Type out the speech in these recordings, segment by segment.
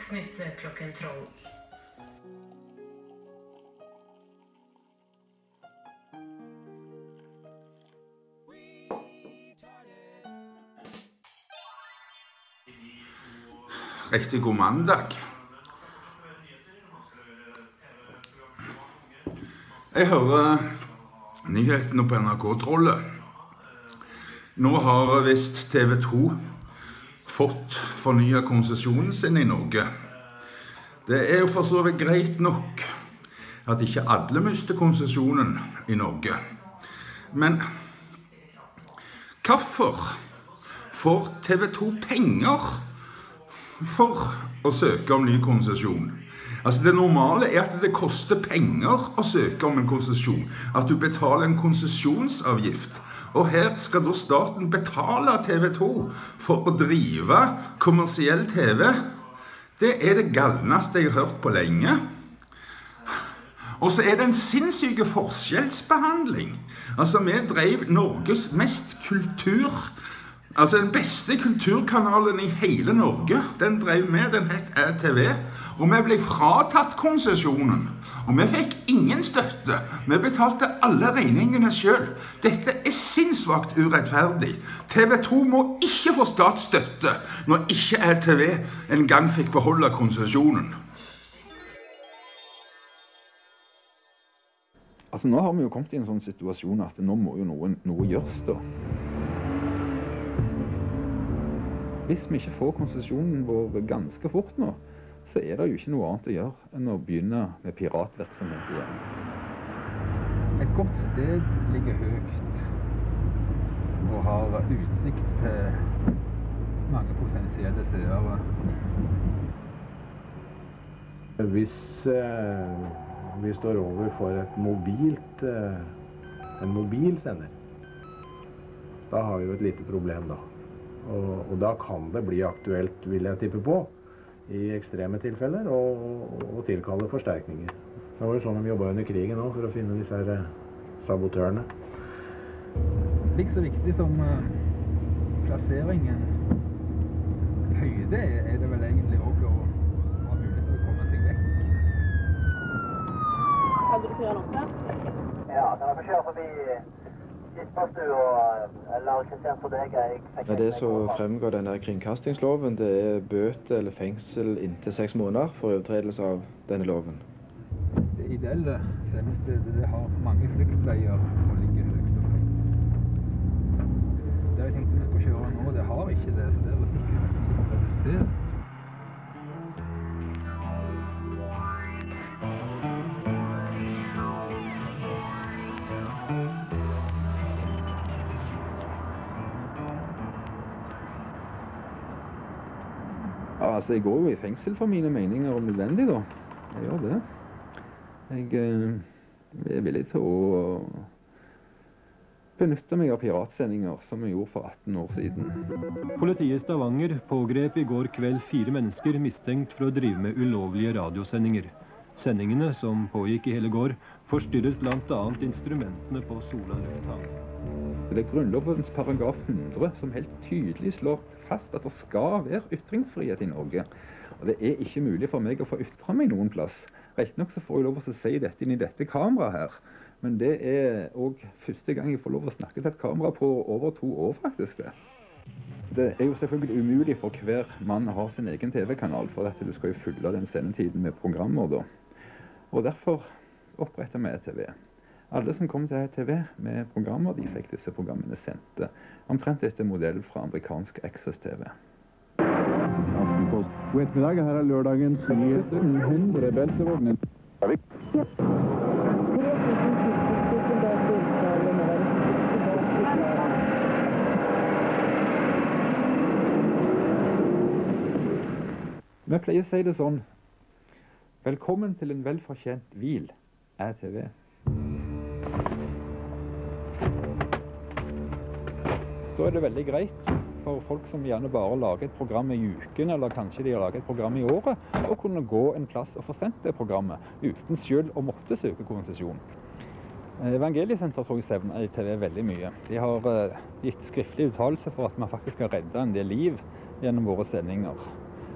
Dagsnytt klokken tolv. Riktig god mandag. Jeg hører nyhetene på NRK Trollet. Nå har visst TV 2 fått fornya konsesjonen sin i Norge. Det er jo for så vidt greit nok at ikke alle mister konsesjonen i Norge. Men hvorfor får TV 2 penger for å søke om ny konsesjon? Altså Det normale er at det koster penger å søke om en konsesjon. At du betaler en konsesjonsavgift. Og her skal da staten betale TV 2 for å drive kommersiell TV. Det er det galneste jeg har hørt på lenge. Og så er det en sinnssyk forskjellsbehandling. Altså, vi drev Norges mest kultur... Altså, Den beste kulturkanalen i hele Norge, den drev med. Den het RTV. Og vi ble fratatt konsesjonen. Og vi fikk ingen støtte. Vi betalte alle regningene sjøl. Dette er sinnssvakt urettferdig. TV 2 må ikke få statsstøtte når ikke RTV engang fikk beholde konsesjonen. Altså Nå har vi jo kommet i en sånn situasjon at nå må jo noe, noe gjøres, da. Hvis vi ikke får konsesjonen vår ganske fort nå, så er det jo ikke noe annet å gjøre enn å begynne med piratvirksomhet igjen. Et godt sted ligger høyt og har utsikt til mange potensielle seere. Hvis eh, vi står overfor et mobilt, eh, en mobilsender, da har vi jo et lite problem, da. Og, og, da kan det bli aktuelt, vil jeg tippe på, i ekstreme tilfeller, å tilkalle forsterkninger. Det var jo sånn de jobba under krigen òg, for å finne disse her eh, sabotørene. Like så viktig som uh, plasseringen høyde er det vel egentlig òg å ha mulighet til å komme seg vekk. Hadde du kjørt opp der? Ja, kan jeg få kjøre forbi Ja, det som fremgår denne kringkastingsloven, det er bøter eller fengsel inntil seks måneder for overtredelse av denne loven. Det ideelle sendestedet det har mange fluktveier og ligger høyt og høyt. Det jeg tenkte vi skulle kjøre nå, det har ikke det, så det er sikkert redusert. Altså, jeg går jo i fengsel for mine meninger om nødvendig, da. Jeg gjør det. Jeg eh, er villig til å benytte meg av piratsendinger, som jeg gjorde for 18 år siden. Politiet i Stavanger pågrep i går kveld fire mennesker mistenkt for å drive med ulovlige radiosendinger. Sendingene, som pågikk i hele går, forstyrret bl.a. instrumentene på Sola lufthavn. Det er Grunnlovens paragraf 100 som helt tydelig slår fast at det skal være ytringsfrihet i Norge. Og det er ikke mulig for meg å få ytre meg noen plass. Riktignok får jeg lov til å si dette inn i dette kameraet her. Men det er òg første gang jeg får lov å snakke til et kamera på over to år, faktisk. det. Det er jo selvfølgelig umulig for hver mann å ha sin egen TV-kanal, for at du skal jo fylle den sendetiden med programmer, da. Og derfor oppretter vi ETV. Alle som kom til ETV med programmer, de fikk disse programmene sendt. Omtrent etter modell fra amerikansk Access-TV. God ettermiddag, her er lørdagens nyheter. 100 beltevogner. Vi pleier å si det sånn Velkommen til en velfortjent hvil, ETV. Er det veldig greit for folk som gjerne bare lager et program i uken, eller kanskje de har laget et program i året, å kunne gå en plass og få sendt det programmet uten selv å måtte søke konsesjon. Evangeliesenteret tror jeg sevner TV veldig mye. De har uh, gitt skriftlig uttalelse for at man faktisk har redda en del liv gjennom våre sendinger.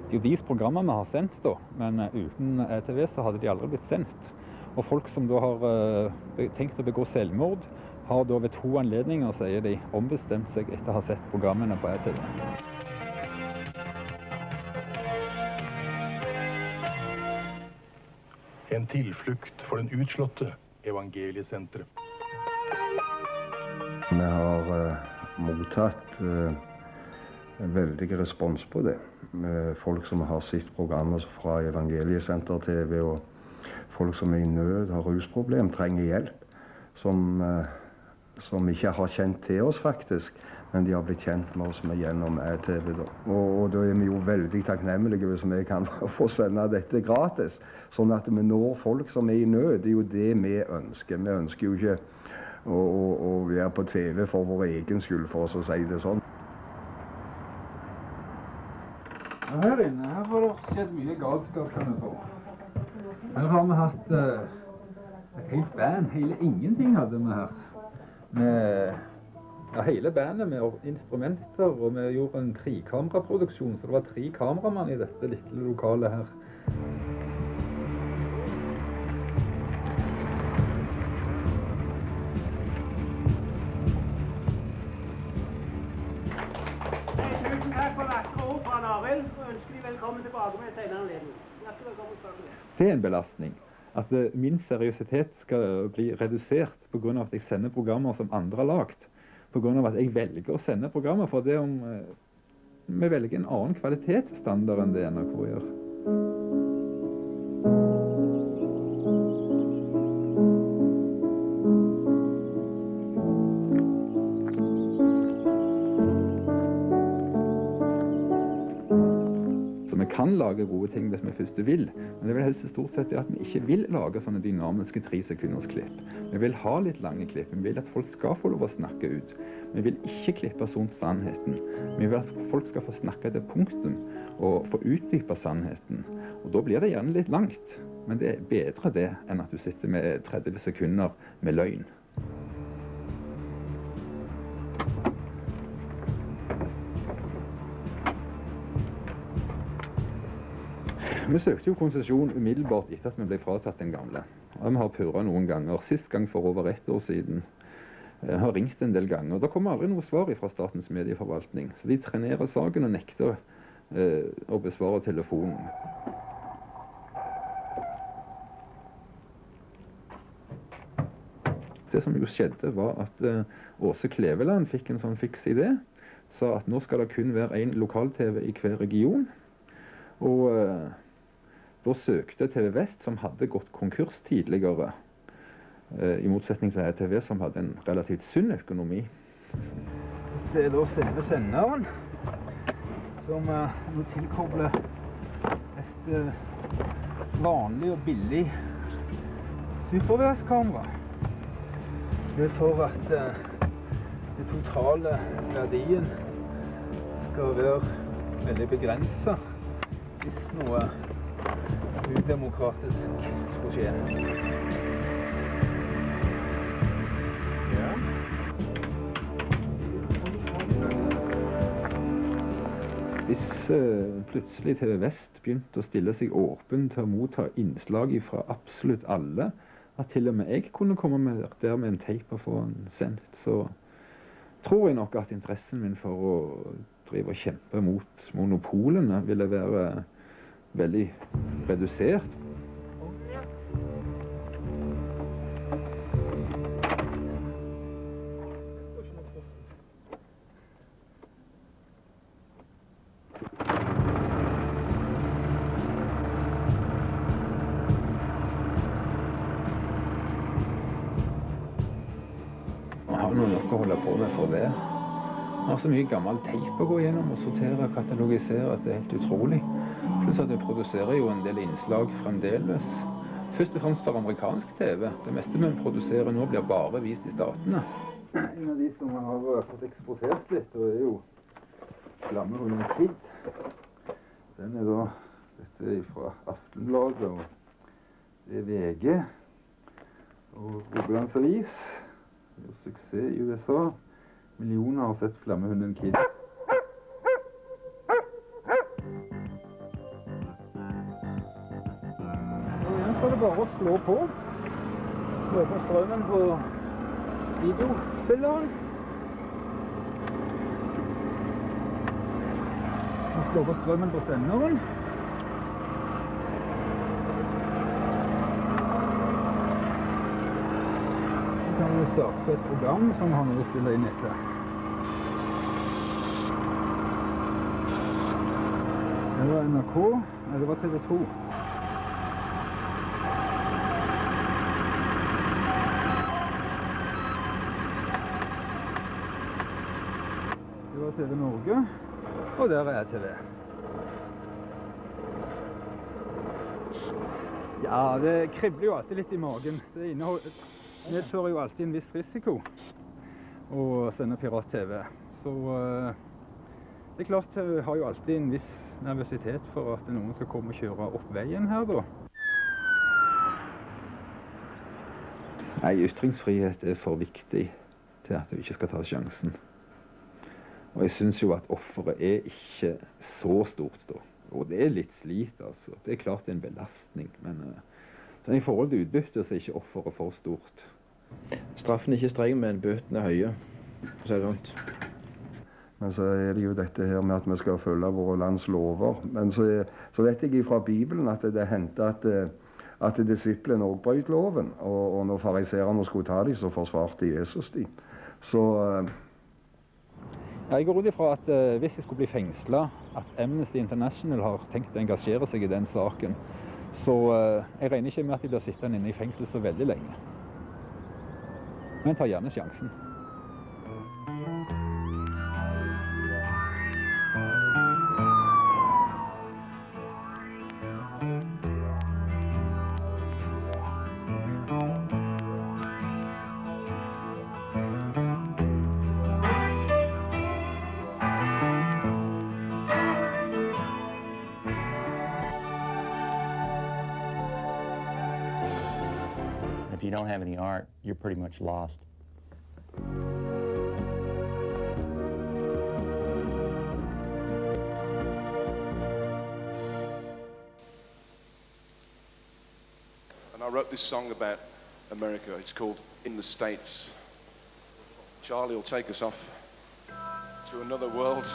Det er jo deres programmer vi har sendt, da. Men eh, uten TV så hadde de aldri blitt sendt. Og folk som da har eh, tenkt å begå selvmord, har da ved to anledninger, sier de, ombestemt seg etter å ha sett programmene på ETV. En tilflukt for den utslåtte, evangeliesenteret. Vi har uh, mottatt uh, en veldig respons på det. Uh, folk som har sett programmet fra Evangeliesenter TV, og folk som er i nød, har rusproblem, trenger hjelp. Som, eh, som ikke har kjent til oss, faktisk. Men de har blitt kjent med oss med gjennom TV Da. Og, og da er vi jo veldig takknemlige hvis vi kan få sende dette gratis. Sånn at vi når folk som er i nød. Det er jo det vi ønsker. Vi ønsker jo ikke å, å, å være på TV for vår egen skyld, for oss å si det sånn. Her inne her har det skjedd mye galskap. Her har vi hatt uh, et helt band. Hele ingenting hadde vi her. Med ja, hele bandet med instrumenter, og vi gjorde en trekameraproduksjon, så det var tre kameramann i dette lille lokalet her. Tusen takk for vakre ord fra Arild, og ønsker de velkommen tilbake med en senere anledning. Det er en belastning. At eh, min seriøsitet skal bli redusert pga. at jeg sender programmer som andre har lagd. Pga. at jeg velger å sende programmer for det om eh, vi velger en annen kvalitetsstandard enn det NRK gjør. Lage gode ting hvis vi først vil, men det vil helst stort sett at vi ikke vil lage sånne dynamiske tresekundersklipp. Vi vil ha litt lange klipp. Vi vil at folk skal få lov å snakke ut. Vi vil ikke klippe sånn sannheten. Vi vil at folk skal få snakke til punktum og få utdype sannheten. Og da blir det gjerne litt langt, men det er bedre det enn at du sitter med 30 sekunder med løgn. Vi søkte jo konsesjon umiddelbart etter at vi ble fratatt den gamle. Og vi har purra noen ganger. Sist gang for over ett år siden. Jeg har ringt en del ganger. Det kommer aldri noe svar fra Statens medieforvaltning. Så de trenerer saken og nekter eh, å besvare telefonen. Det som jo skjedde, var at eh, Åse Kleveland fikk en sånn fiks idé. Sa at nå skal det kun være én lokal-TV i hver region. Og eh, da søkte TV Vest, som hadde gått konkurs tidligere, eh, i motsetning til TV, som hadde en relativt sunn økonomi. Det er da selve senderen, som eh, nå tilkobler et eh, vanlig og billig superværskamera. Det er for at eh, den totale verdien skal være veldig begrensa hvis noe udemokratisk skulle skje. Hvis eh, plutselig TV Vest begynte å stille seg åpen til å motta innslag fra absolutt alle, at til og med jeg kunne komme med der med en tape og få den sendt, så tror jeg nok at interessen min for å drive og kjempe mot monopolene ville være veldig redusert. Så mye gammel teip å gå gjennom og sortere og katalogisere at det er helt utrolig. Pluss det produserer jo en del innslag fremdeles. Først og fremst for amerikansk TV. Det meste vi produserer nå, blir bare vist i Statene. En av de som har fått eksportert litt, er jo Flammehunden tid'. Den er da Dette er fra Aftenbladet, og det er VG og Rogalands Avis. Suksess i USA. Millioner har sett Flammehunden Kid. Å slå på. Slå på strømmen på videospilleren. Og slå på strømmen på senderen. Så kan vi starte et program som har noe å stille inn etter. Det var NRK. Nei, det var TV 2. TV Norge. Og der er TV. Ja, det kribler jo alltid litt i magen. Det medfører jo alltid en viss risiko å sende pirat-TV. Så eh, det er klart jeg har jo alltid en viss nervøsitet for at noen skal komme og kjøre opp veien her, da. Nei, ytringsfrihet er for viktig til at vi ikke skal ta sjansen. Og jeg syns jo at offeret er ikke så stort, da. Og det er litt slit, altså. Det er klart det er en belastning, men uh, sånn i forhold til utbytte så er ikke offeret for stort. Straffen er ikke streng, men bøtene er høye, for å si det sånn. Men så er det jo dette her med at vi skal følge våre lands lover. Men så, så vet jeg fra Bibelen at det hendte at, eh, at disiplene òg brøt loven. Og, og når fariseerne skulle ta dem, så forsvarte Jesus dem. Så eh, jeg går ut ifra at eh, hvis jeg skulle bli fengsla, at Amnesty International har tenkt å engasjere seg i den saken. Så eh, jeg regner ikke med at de blir sittende inne i fengsel så veldig lenge. Men tar gjerne sjansen. Pretty much lost. And I wrote this song about America. It's called In the States. Charlie will take us off to another world.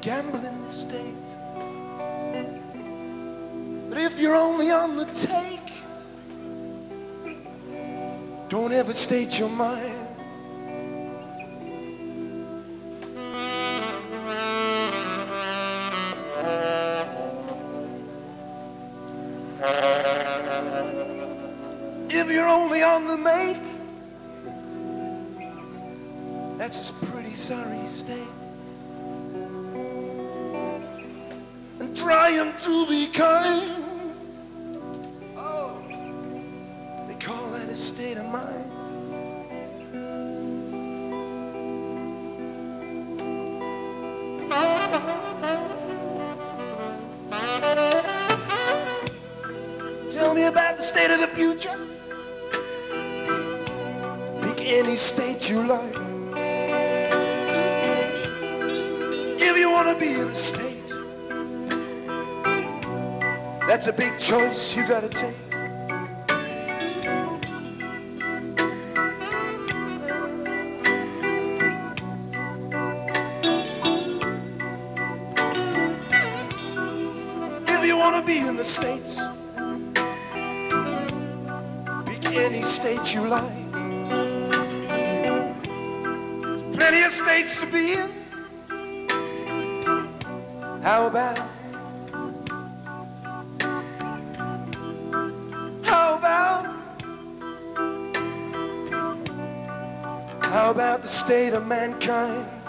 Gambling state. But if you're only on the take, don't ever state your mind. If you're only on the make, that's a pretty sorry state. Trying to be kind, oh, they call that a state of mind. Tell me about the state of the future. Pick any state you like. If you want to be in a state, that's a big choice you gotta take. If you wanna be in the States, pick any state you like. There's plenty of states to be in. How about about the state of mankind?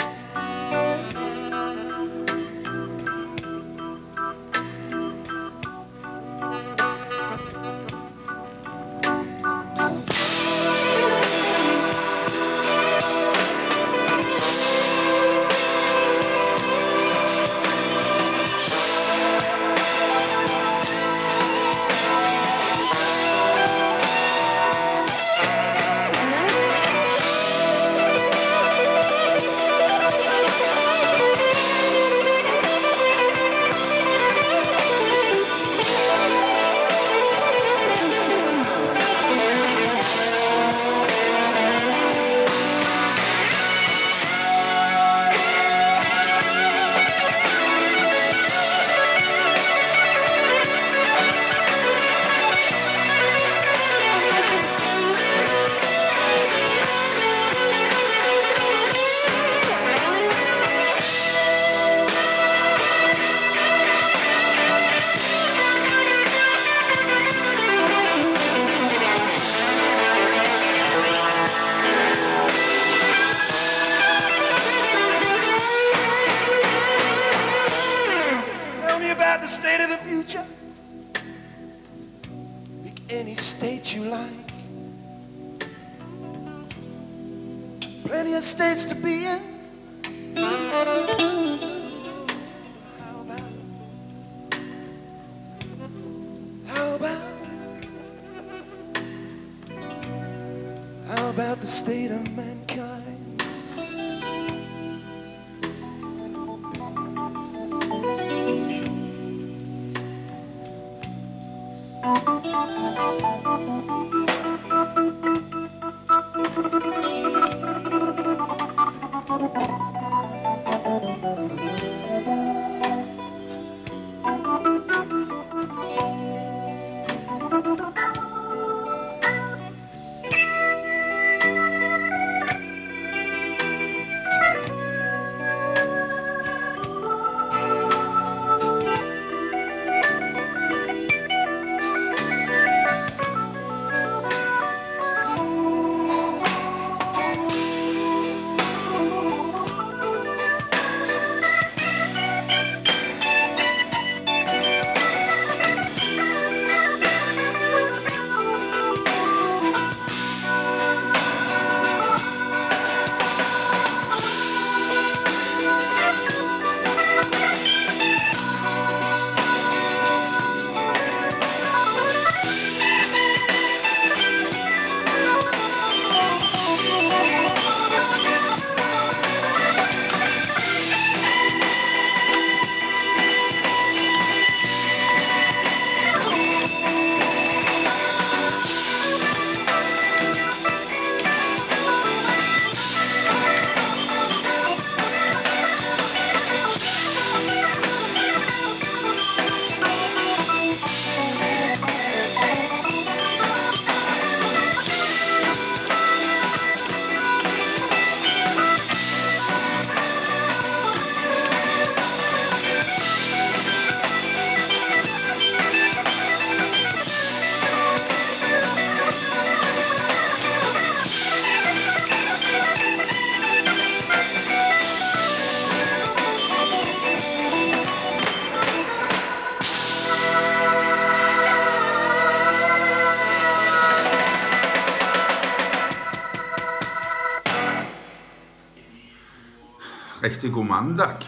About How about the state of mankind? Riktig god mandag.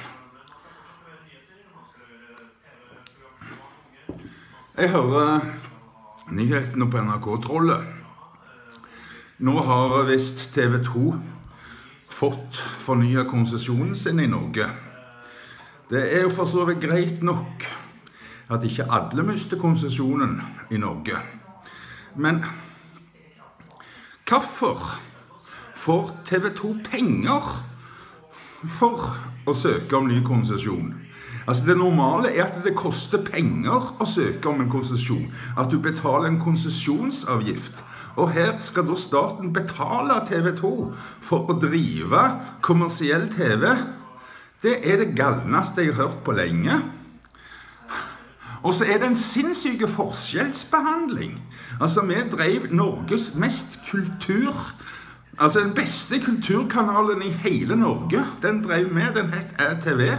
Jeg hører nyhetene på NRK Trollet. Nå har visst TV 2 fått fornya konsesjonen sin i Norge. Det er jo for så vidt greit nok at ikke alle mister konsesjonen i Norge. Men hvorfor får TV 2 penger for å søke om ny konsesjon? Altså Det normale er at det koster penger å søke om en konsesjon. At du betaler en konsesjonsavgift. Og her skal da staten betale TV 2 for å drive kommersiell TV. Det er det galneste jeg har hørt på lenge. Og så er det en sinnssyk forskjellsbehandling. Altså, vi drev Norges mest kultur... Altså, den beste kulturkanalen i hele Norge, den drev med, Den het RTV.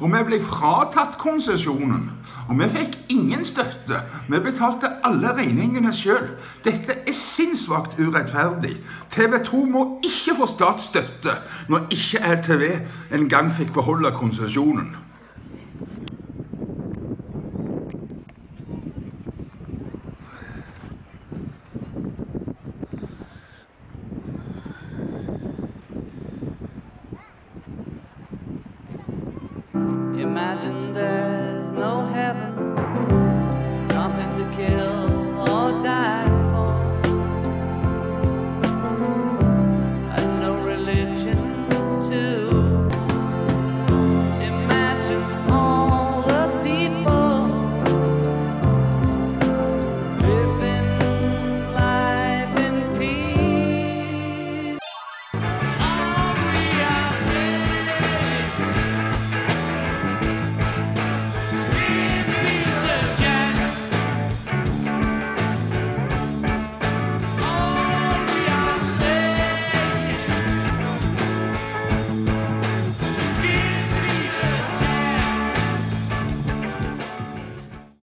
Og vi ble fratatt konsesjonen. Og vi fikk ingen støtte. Vi betalte alle regningene sjøl. Dette er sinnssvakt urettferdig. TV 2 må ikke få statsstøtte når ikke RTV engang fikk beholde konsesjonen.